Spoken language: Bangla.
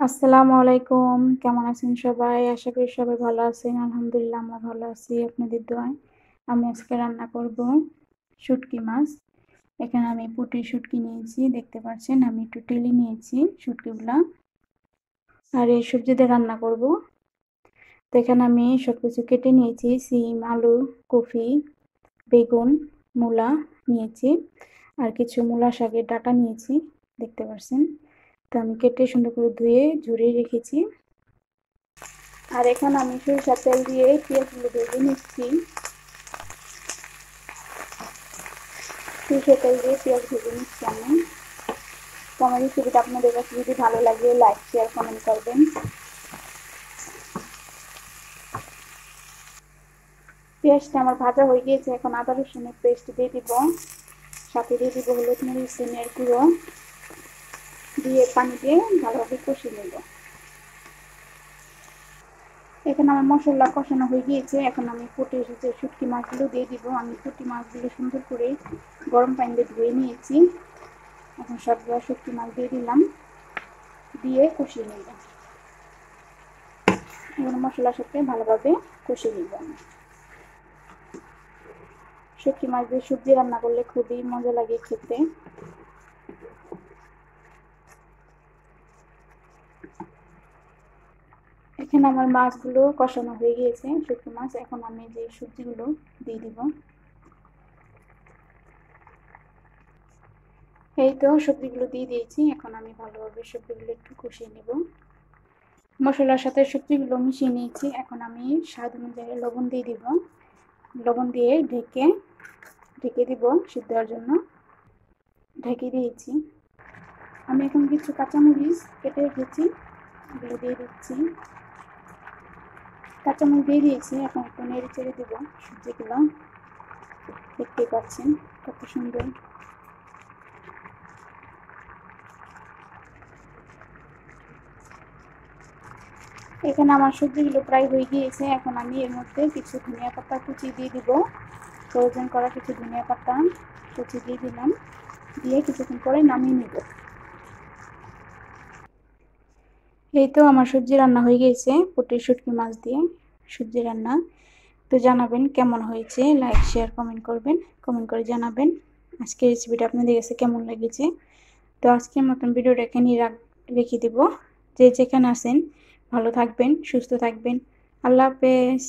আসসালামু আলাইকুম। কেমন আছেন সবাই? আশা করি সবাই ভালো আছেন। আলহামদুলিল্লাহ আমরা ভালো আছি। আপনাদের দোয়ায় আমি আজকে রান্না করব শুটকি মাছ। এখানে আমি পুটি শুটকি নিয়েছি। দেখতে পাচ্ছেন, আমি একটু টেলি নিয়েছি শুটকিগুলা। আর এই সবজি দিয়ে রান্না করব। তো এখানে আমি সব কিছু কেটে নিয়েছি। সিম, আলু, কফি, বেগুন, মূলা নিয়েছি। আর কিছু মূলা শাকের ডাটা নিয়েছি। দেখতে পাচ্ছেন। তো আমি কেটে সুন্দর করে ধুয়ে ঝুরিয়ে রেখেছি। আর এখন আমি সরিষার তেল দিয়ে পেঁয়াজগুলো ভেজে নিচ্ছি। সরিষার তেল দিয়ে পেঁয়াজ ভেজে নিচ্ছি আমি। তো আমার রেসিপিটা আপনাদের কাছে যদি ভালো লাগে লাইক শেয়ার কমেন্ট করবেন। পেঁয়াজটা আমার ভাজা হয়ে গিয়েছে, এখন আদা রসুনের পেস্ট দিয়ে দিব। সাথে দিয়ে দিব হলুদ মরিচ গুঁড়ো। দিয়ে পানি দিয়ে ভালোভাবে কষিয়ে নেব। এখানে আমার মশলা কষানো হয়ে গিয়েছে। এখন আমি ফুটে এসেছে শুটকি মাছগুলো দিয়ে দিব। আমি শুটকি মাছগুলো সুন্দর করে গরম পানি দিয়ে ধুয়ে নিয়েছি। এখন সবগুলো শুটকি মাছ দিয়ে দিলাম। দিয়ে কষিয়ে নেব। এখন মশলার সাথে ভালোভাবে কষিয়ে নিব শুটকি মাছ দিয়ে সবজি রান্না করলে খুবই মজা লাগে খেতে। এখানে আমার মাছগুলো কষানো হয়ে গিয়েছে, শুকনো মাছ। এখন আমি যে সবজিগুলো দিয়ে দিব। এই তো সবজিগুলো দিয়ে দিয়েছি, এখন আমি ভালোভাবে সবজিগুলো একটু কষিয়ে নেব। মশলার সাথে সবজিগুলো মিশিয়ে নিয়েছি, এখন আমি স্বাদ অনুযায়ী লবণ দিয়ে দিব। লবণ দিয়ে ঢেকে ঢেকে দিব সিদ্ধ হওয়ার জন্য। ঢেকে দিয়েছি। আমি এখন কিছু কাঁচামরিচ কেটে রেখেছি, এগুলো দিয়ে দিচ্ছি। কাঁচামরিচ দিয়ে দিয়েছি, এখন একটু নেড়ে চেড়ে দেবো সবজিগুলো দেখতে পাচ্ছেন কত সুন্দর। এখানে আমার সবজিগুলো প্রায় হয়ে গিয়েছে, এখন আমি এর মধ্যে কিছু ধনিয়া পাতা কুচি দিয়ে দিব। প্রয়োজন করা কিছু ধনিয়া পাতা কুচি দিয়ে দিলাম, দিয়ে কিছুক্ষণ পরে নামিয়ে নিব। এই তো আমার সবজি রান্না হয়ে গিয়েছে পুটি, শুটকি, মাছ দিয়ে সবজি রান্না। তো জানাবেন কেমন হয়েছে লাইক শেয়ার কমেন্ট করবেন কমেন্ট করে জানাবেন আজকে রেসিপিটা আপনাদের কাছে কেমন লেগেছে। তো আজকের মতন ভিডিওটা এখানেই রেখে দেব। যে যেখানে আসেন ভালো থাকবেন, সুস্থ থাকবেন। আল্লাহ হাফেজ।